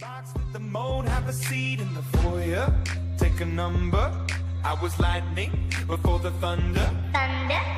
Box with the mold, have a seat in the foyer. Take a number. I was lightning before the thunder. thunder,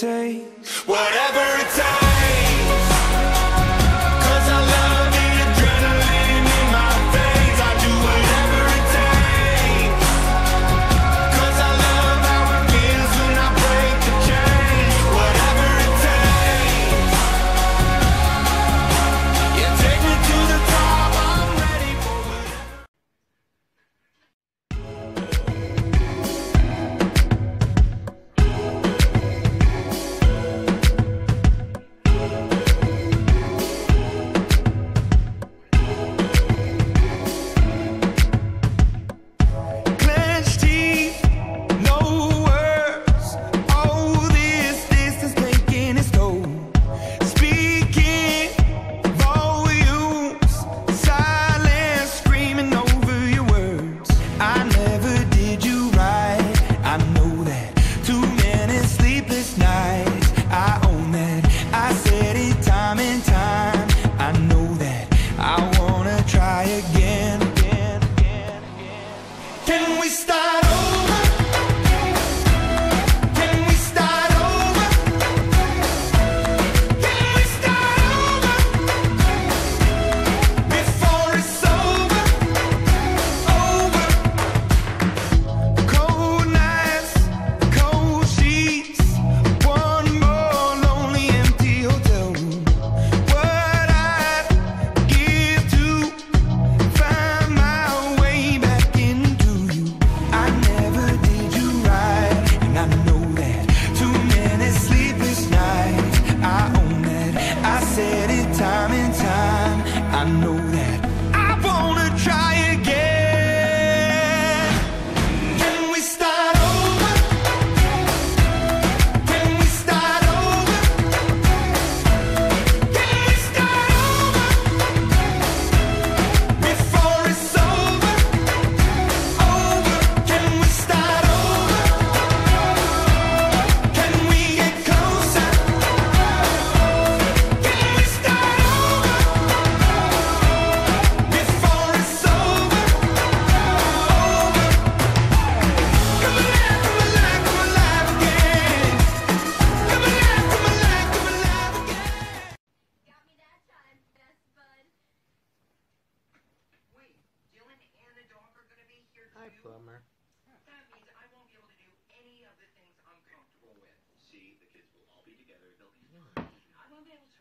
take. Whatever we start time and time. I know that.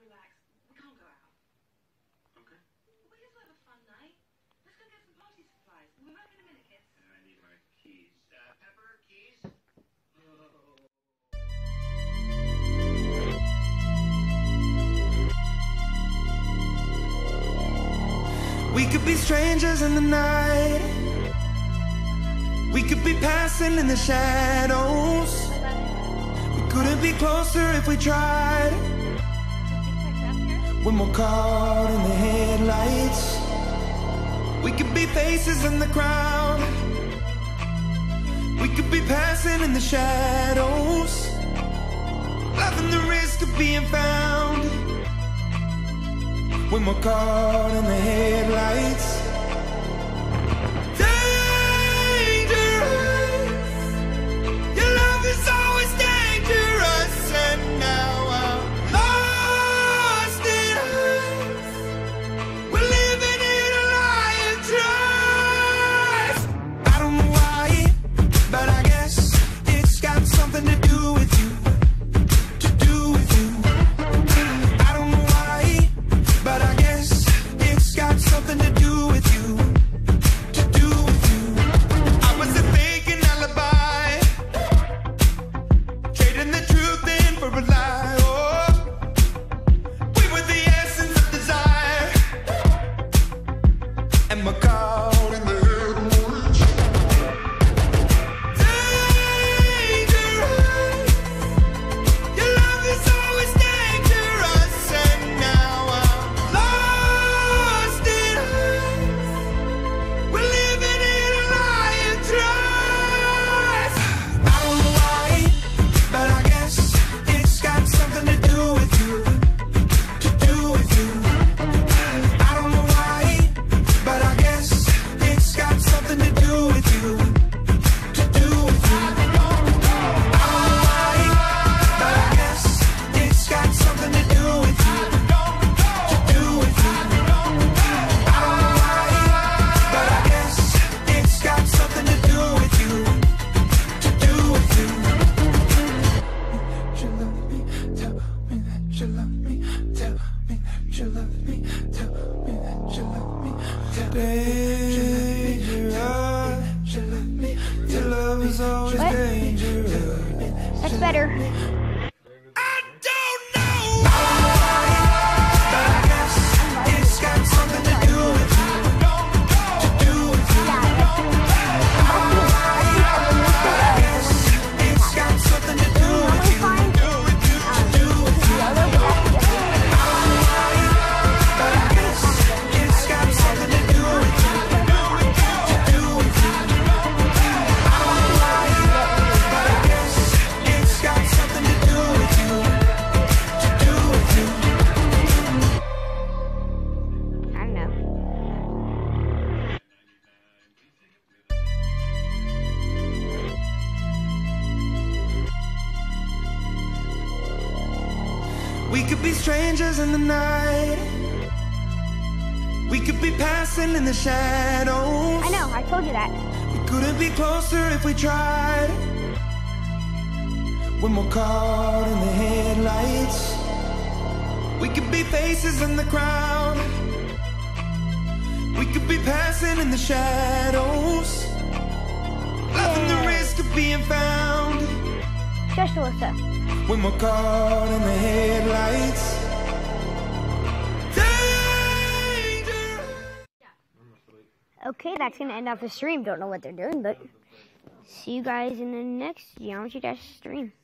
Relax. We can't go out. Okay. We just have a fun night. Let's go get some party supplies. We'll be back in a minute, kids. And I need my keys. Uh, Pepper, keys? We could be strangers in the night. We could be passing in the shadows. We couldn't be closer if we tried. When we're caught in the headlights, we could be faces in the crowd. We could be passing in the shadows, loving the risk of being found when we're caught in the headlights. Dangerous, your love is always got something to do with you. That's better. Strangers in the night. We could be passing in the shadows. I know. I told you that. We couldn't be closer if we tried. When we're caught in the headlights, we could be faces in the crowd. We could be passing in the shadows, loving the risk of being found. Shush, Alyssa. When we're caught in the headlights. Okay, that's gonna end off the stream. Don't know what they're doing, but see you guys in the next Geometry Dash stream.